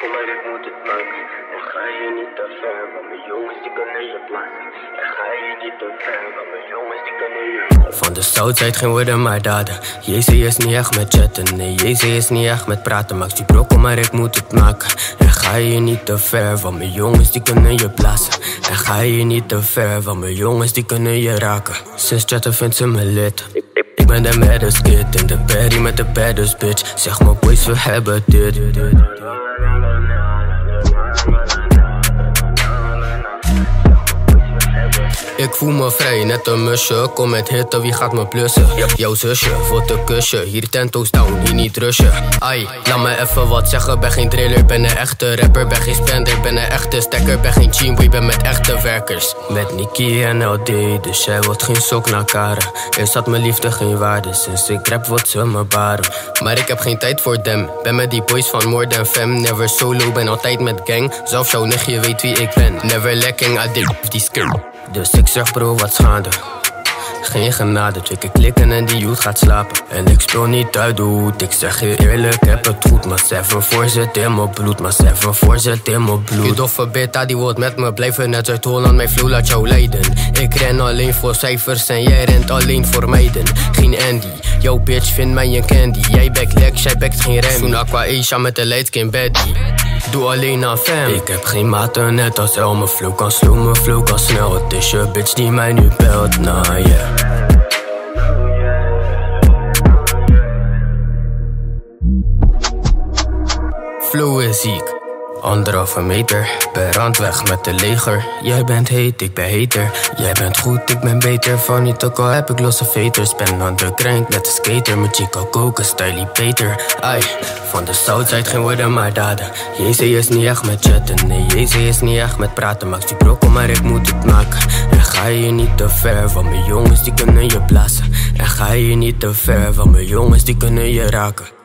Maar ik moet het maken. En ga je niet te ver, want mijn jongens die kunnen je plaatsen. En ga je niet te ver, want mijn jongens die kunnen je. Van de Southside we de maar daden. Jezus is niet echt met chatten. Nee, Jezus is niet echt met praten. Maak die broek maar ik moet het maken. En ga je niet te ver, want mijn jongens die kunnen je plaatsen. En ga je niet te ver, want mijn jongens die kunnen je raken. Sinds chatten vindt ze me lid. Ik ben de maddest kid in de berry met de baddest bitch Zeg maar boys, we hebben dit Ik voel me vrij, net een musje. Kom met hitte, wie gaat me plussen? Jouw zusje, voor te kusje. Hier tento's down, hier niet rushen. Ai, laat me even wat zeggen. Ben geen driller, ben een echte rapper. Ben geen spender, ben een echte stekker. Ben geen chimboy, ben met echte werkers. Met Nicky en LD, dus jij wordt geen sok naar karen. Eerst had mijn liefde geen waarde, sinds ik rap wordt ze me baren. Maar ik heb geen tijd voor them. Ben met die boys van More Than Fam. Never solo, ben altijd met gang. Zelfs jouw nichtje weet wie ik ben. Never lacking, addict, die skill. Dus ik zeg bro, wat schade. Geen genade, twee keer klikken en die youth gaat slapen. En ik speel niet uit de hoed, ik zeg je eerlijk, heb het goed. Maar seven voorzet in mijn bloed, maar seven voorzet in mijn bloed. Je doffe beta, die wordt met me blijven net uit Holland, mijn flow laat jou leiden. Ik ren alleen voor cijfers en jij rent alleen voor meiden. Geen Andy, jouw bitch vindt mij een candy. Jij bekt lex, jij bekt geen rem. Zo'n aqua Asia met de lightskin baddie. Doe alleen aan fam. Ik heb geen maten net als El. Mijn flow kan slow, mijn flow kan snel. Het is je bitch die mij nu belt, nah yeah. Flow is ziek. Anderhalve meter, per hand weg met de leger. Jij bent heet, ik ben hater. Jij bent goed, ik ben beter. Van niet ook al heb ik losse veters. Ben aan de crank, net een skater. Met chico koken, stylie Peter. Ai, van de Southside geen woorden maar daden. Jezus is niet echt met chatten. Nee, Jezus is niet echt met praten. Maak die brokken, maar ik moet het maken. En ga je niet te ver, want mijn jongens die kunnen je blazen. En ga je niet te ver, want mijn jongens die kunnen je raken.